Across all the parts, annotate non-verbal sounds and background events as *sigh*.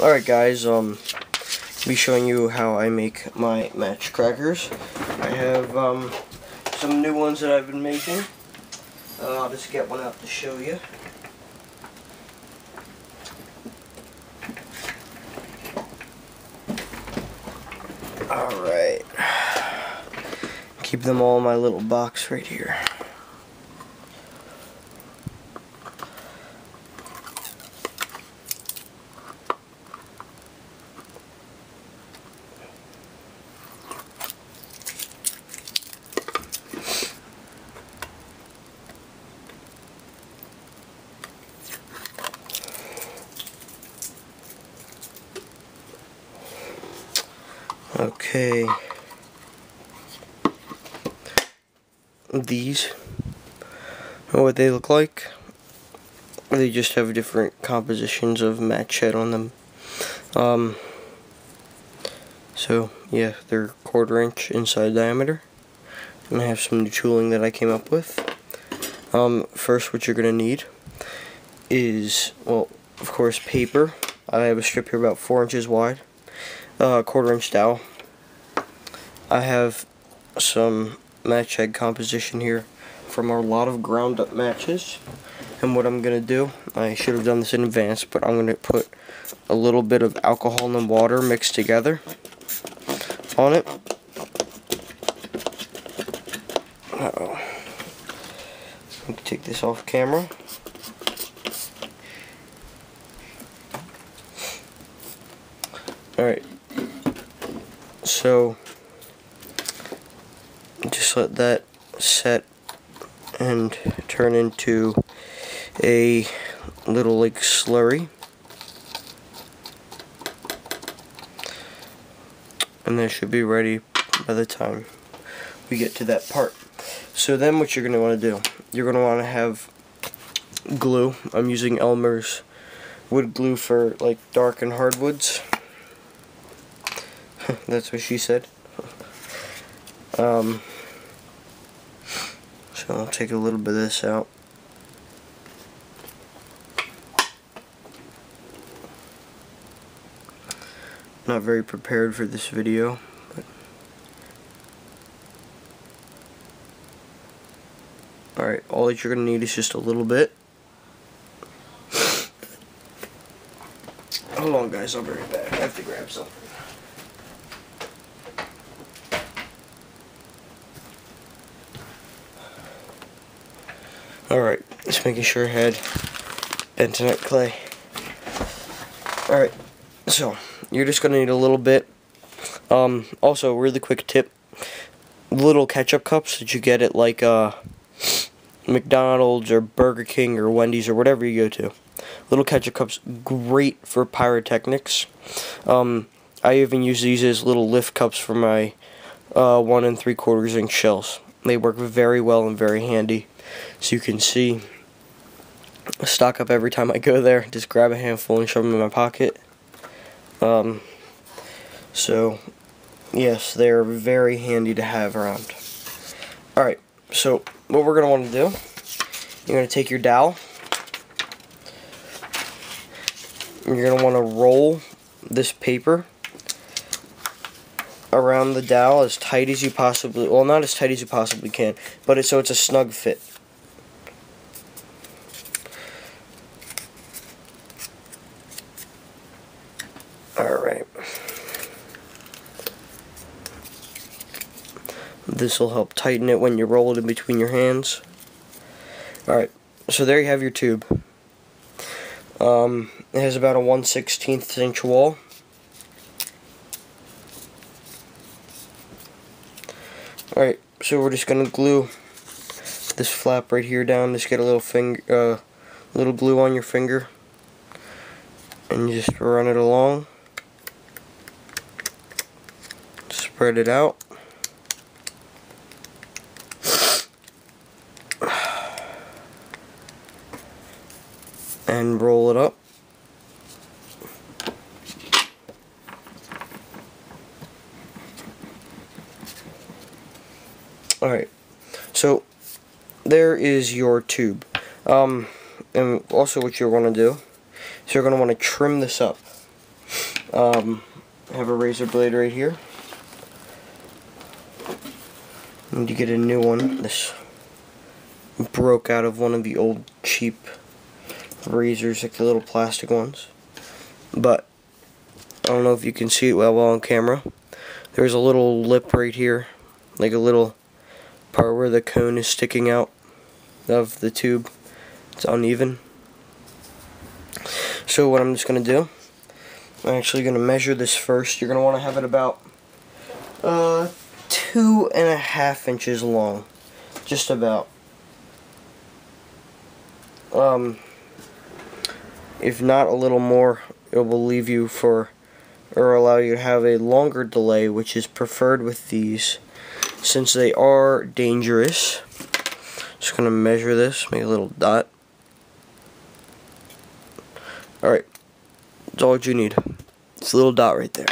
Alright guys, um, I'll be showing you how I make my match crackers. I have, um, some new ones that I've been making. Uh, I'll just get one out to show you. Alright. Keep them all in my little box right here. Okay. These what they look like. They just have different compositions of match head on them. Um, so, yeah, they're quarter inch inside diameter. And I have some new tooling that I came up with. Um, first, what you're going to need is, well, of course, paper. I have a strip here about 4 inches wide uh, quarter inch dowel. I have some match head composition here from a lot of ground up matches. And what I'm to do, I should have done this in advance, but I'm to put a little bit of alcohol and water mixed together on it. Uh oh Let me take this off camera. Alright, so just let that set and turn into a little like slurry. And that should be ready by the time we get to that part. So then what you're going to want to do you're going to want to have glue. I'm using Elmer's wood glue for like dark and hardwoods. *laughs* That's what she said. Um, so I'll take a little bit of this out. Not very prepared for this video. But Alright, all that you're going to need is just a little bit. Hold on guys, I'll be right back. I have to grab something. Alright, just making sure I had bentonite clay. Alright, so you're just going to need a little bit. Um, also, really quick tip. Little ketchup cups that you get at like uh, McDonald's or Burger King or Wendy's or whatever you go to. Little ketchup cups, great for pyrotechnics. Um, I even use these as little lift cups for my uh, one and three quarters inch shells. They work very well and very handy. So you can see, stock up every time I go there. Just grab a handful and shove them in my pocket. Um, so, yes, they're very handy to have around. Alright, so what we're going to want to do, you're going to take your dowel. You're going to want to roll this paper around the dowel as tight as you possibly, well not as tight as you possibly can, but so it's a snug fit. Alright. This will help tighten it when you roll it in between your hands. Alright, so there you have your tube. Um, it has about a 1 16th inch wall. Alright, so we're just going to glue this flap right here down. Just get a little finger, uh, little glue on your finger. And just run it along. Spread it out. And roll it up. Alright, so there is your tube. Um, and also what you're going to do is you're going to want to trim this up. Um, I have a razor blade right here. Need to get a new one. This broke out of one of the old cheap razors, like the little plastic ones. But I don't know if you can see it well, well on camera. There's a little lip right here, like a little part where the cone is sticking out of the tube. It's uneven. So what I'm just going to do, I'm actually going to measure this first. You're going to want to have it about uh, two and a half inches long. Just about. Um, if not a little more, it will leave you for or allow you to have a longer delay, which is preferred with these, since they are dangerous. Just gonna measure this, make a little dot. Alright, that's all you need. It's a little dot right there.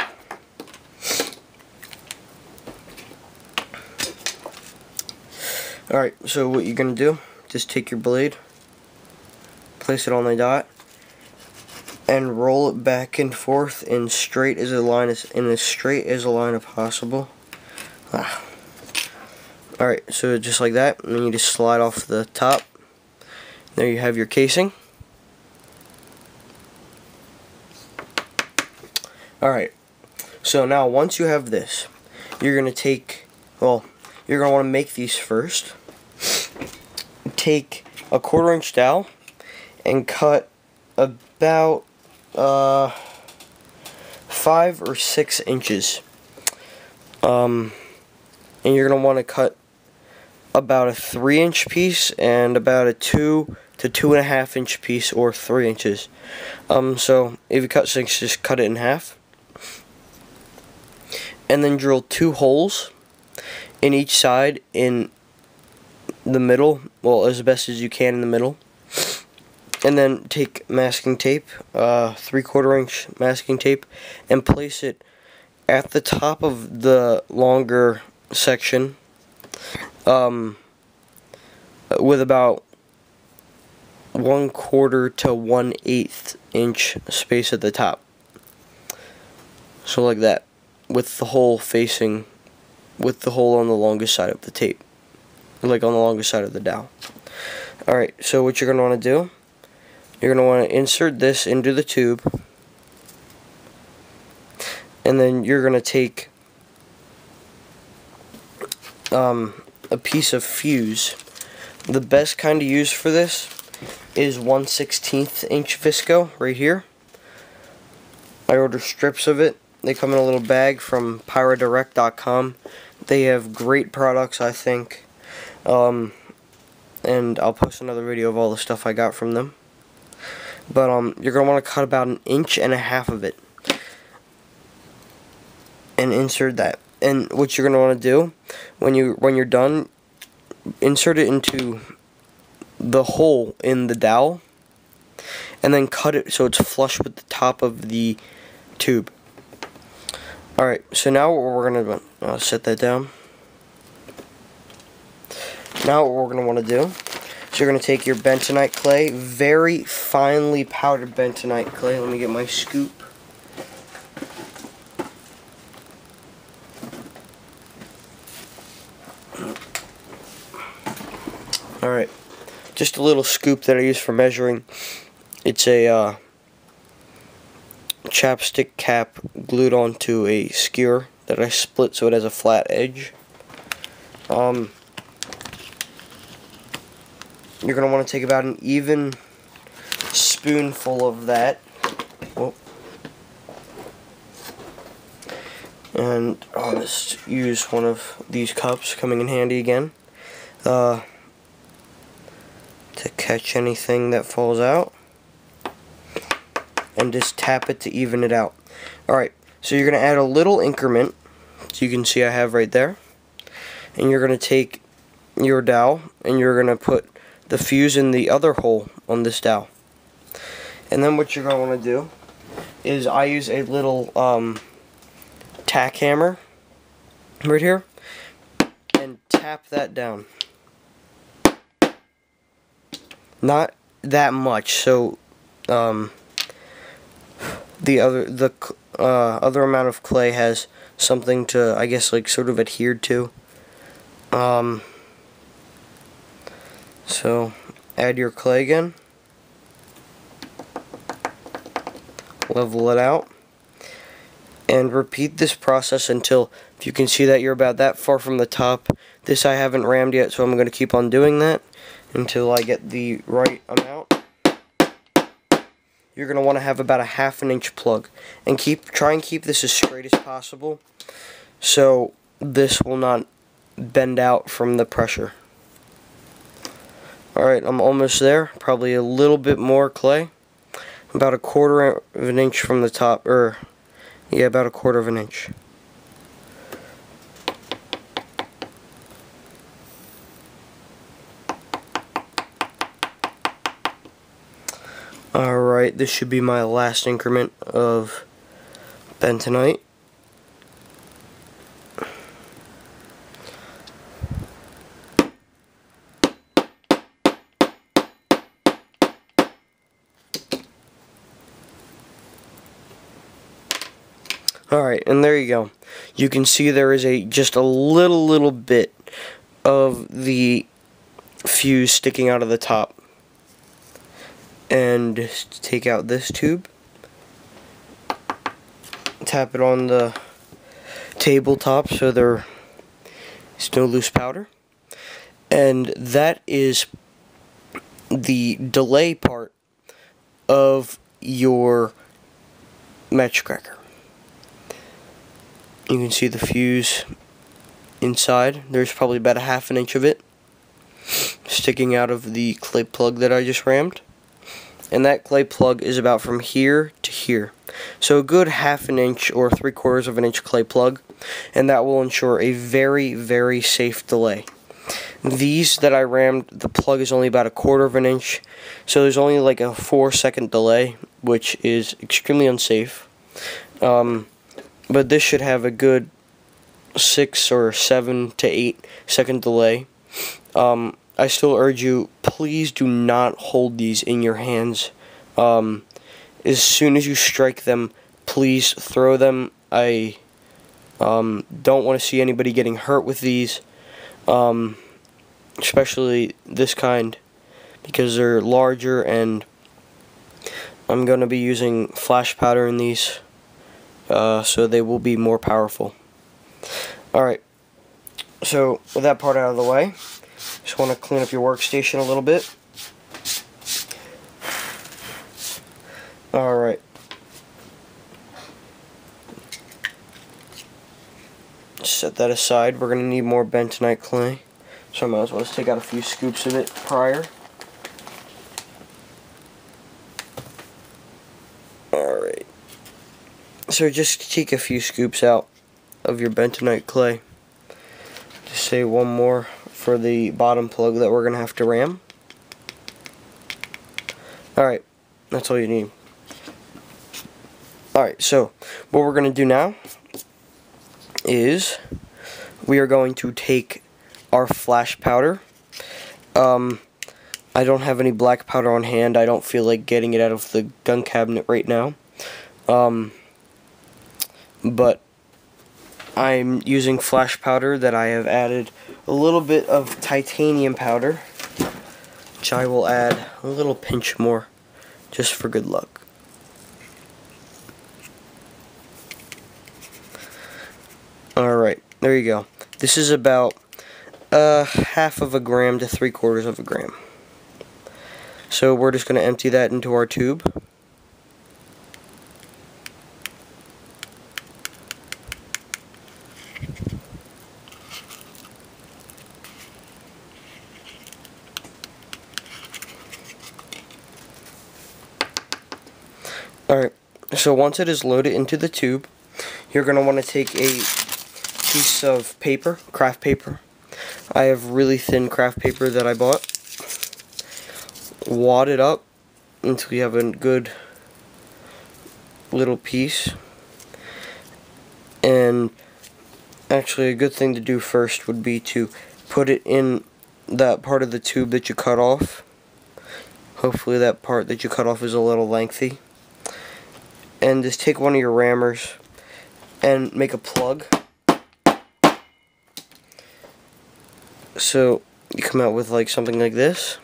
Alright, so what you're gonna do, just take your blade, place it on the dot, and roll it back and forth in straight as a line as in as straight as a line as possible. Ah. Alright, so just like that, and then you just slide off the top. There you have your casing. Alright, so now once you have this, you're going to take, well, you're going to want to make these first. Take a quarter inch dowel and cut about uh, five or six inches. Um, and you're going to want to cut about a three inch piece and about a two to two and a half inch piece or three inches. Um, so if you cut six, just cut it in half. And then drill two holes in each side in the middle, well, as best as you can in the middle and then take masking tape, uh, three quarter inch masking tape, and place it at the top of the longer section um, with about one quarter to one eighth inch space at the top. So like that, with the hole facing, with the hole on the longest side of the tape, like on the longest side of the dowel. Alright, so what you're going to want to do you're going to want to insert this into the tube and then you're going to take um, a piece of fuse. The best kind to use for this is 1 16th inch Visco right here. I order strips of it. They come in a little bag from pyrodirect.com. They have great products, I think. Um, and I'll post another video of all the stuff I got from them. But um, you're going to want to cut about an inch and a half of it. And insert that. And what you're going to want to do, when, you, when you're done, insert it into the hole in the dowel. And then cut it so it's flush with the top of the tube. Alright, so now what we're going to uh, set that down. Now what we're going to want to do you're going to take your bentonite clay, very finely powdered bentonite clay. Let me get my scoop. Alright, just a little scoop that I use for measuring. It's a uh, chapstick cap glued onto a skewer that I split so it has a flat edge. Um, you're going to want to take about an even spoonful of that. And I'll just use one of these cups coming in handy again. Uh, to catch anything that falls out. And just tap it to even it out. Alright, so you're going to add a little increment. So you can see I have right there. And you're going to take your dowel and you're going to put the fuse in the other hole on this dowel. And then what you're going to want to do is I use a little um, tack hammer right here and tap that down. Not that much, so um, the other the uh, other amount of clay has something to, I guess, like sort of adhered to. Um, so, add your clay again. Level it out. And repeat this process until, if you can see that you're about that far from the top. This I haven't rammed yet, so I'm going to keep on doing that until I get the right amount you're going to want to have about a half an inch plug. And keep try and keep this as straight as possible so this will not bend out from the pressure. Alright, I'm almost there. Probably a little bit more clay. About a quarter of an inch from the top, or yeah, about a quarter of an inch. Alright, this should be my last increment of bentonite. Alright, and there you go. You can see there is a just a little, little bit of the fuse sticking out of the top. And take out this tube. Tap it on the tabletop so there's no loose powder. And that is the delay part of your matchcracker. You can see the fuse inside. There's probably about a half an inch of it sticking out of the clay plug that I just rammed. And that clay plug is about from here to here. So a good half an inch or three quarters of an inch clay plug. And that will ensure a very, very safe delay. These that I rammed, the plug is only about a quarter of an inch. So there's only like a four second delay, which is extremely unsafe. Um, but this should have a good six or seven to eight second delay. Um, I still urge you, please do not hold these in your hands. Um, as soon as you strike them, please throw them. I um, don't want to see anybody getting hurt with these, um, especially this kind, because they're larger and I'm going to be using flash powder in these uh, so they will be more powerful. Alright, so with that part out of the way, just want to clean up your workstation a little bit. Alright. Set that aside. We're going to need more bentonite clay. So I might as well just take out a few scoops of it prior. So just take a few scoops out of your bentonite clay. Just say one more for the bottom plug that we're going to have to ram. Alright, that's all you need. Alright, so what we're going to do now is we are going to take our flash powder. Um, I don't have any black powder on hand. I don't feel like getting it out of the gun cabinet right now. Um, but I'm using flash powder that I have added a little bit of titanium powder which I will add a little pinch more just for good luck. Alright, there you go. This is about uh, half of a gram to three quarters of a gram. So we're just going to empty that into our tube. Alright, so once it is loaded into the tube, you're going to want to take a piece of paper, craft paper. I have really thin craft paper that I bought. Wad it up until you have a good little piece. And actually a good thing to do first would be to put it in that part of the tube that you cut off. Hopefully that part that you cut off is a little lengthy and just take one of your rammers and make a plug. So you come out with like something like this.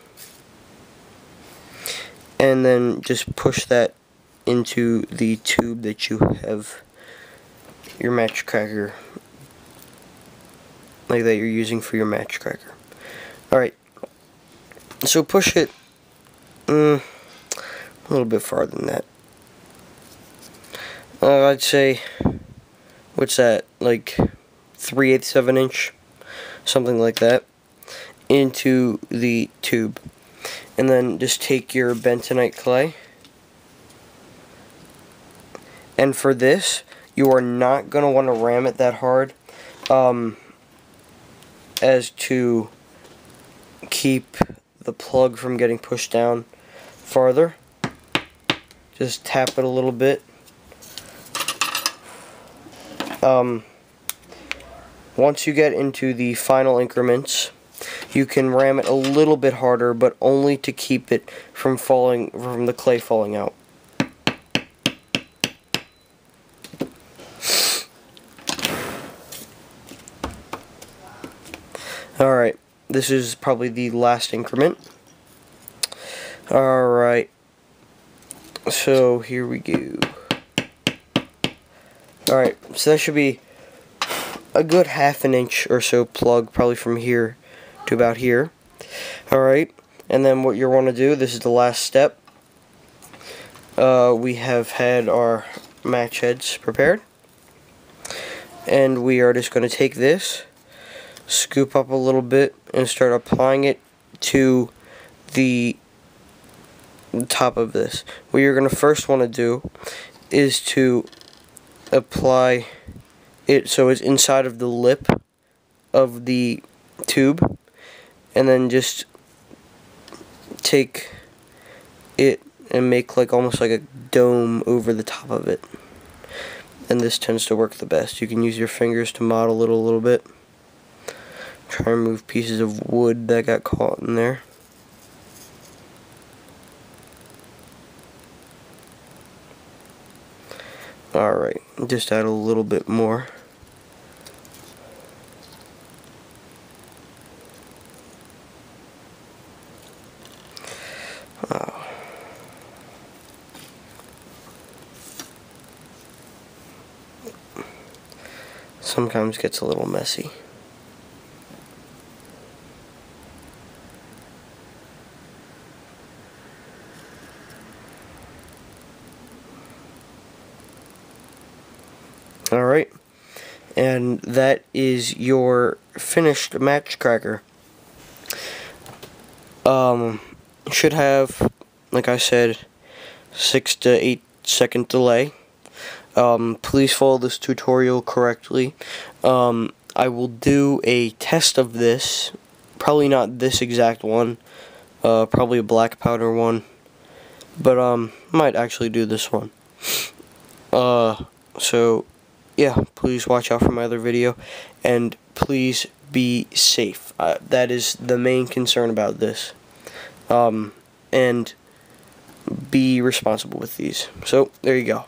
And then just push that into the tube that you have your match cracker like that you're using for your match cracker. Alright. So push it mm, a little bit farther than that I'd say what's that like 3 eighths of an inch? Something like that into the tube. And then just take your bentonite clay. And for this you are not going to want to ram it that hard um, as to keep the plug from getting pushed down farther. Just tap it a little bit um, once you get into the final increments you can ram it a little bit harder, but only to keep it from falling, from the clay falling out. Alright, this is probably the last increment. Alright, so here we go. Alright, so that should be a good half an inch or so plug, probably from here to about here. Alright, and then what you want to do, this is the last step. Uh, we have had our match heads prepared. And we are just going to take this, scoop up a little bit, and start applying it to the top of this. What you're going to first want to do is to apply it so it's inside of the lip of the tube and then just take it and make like almost like a dome over the top of it. And this tends to work the best. You can use your fingers to model it a little bit. Try and remove pieces of wood that got caught in there alright just add a little bit more sometimes gets a little messy. Alright, and that is your finished match cracker. Um, should have, like I said, 6 to 8 second delay. Um, please follow this tutorial correctly. Um, I will do a test of this, probably not this exact one, uh, probably a black powder one, but um, might actually do this one. Uh, so, yeah, please watch out for my other video, and please be safe. Uh, that is the main concern about this. Um, and be responsible with these. So, there you go.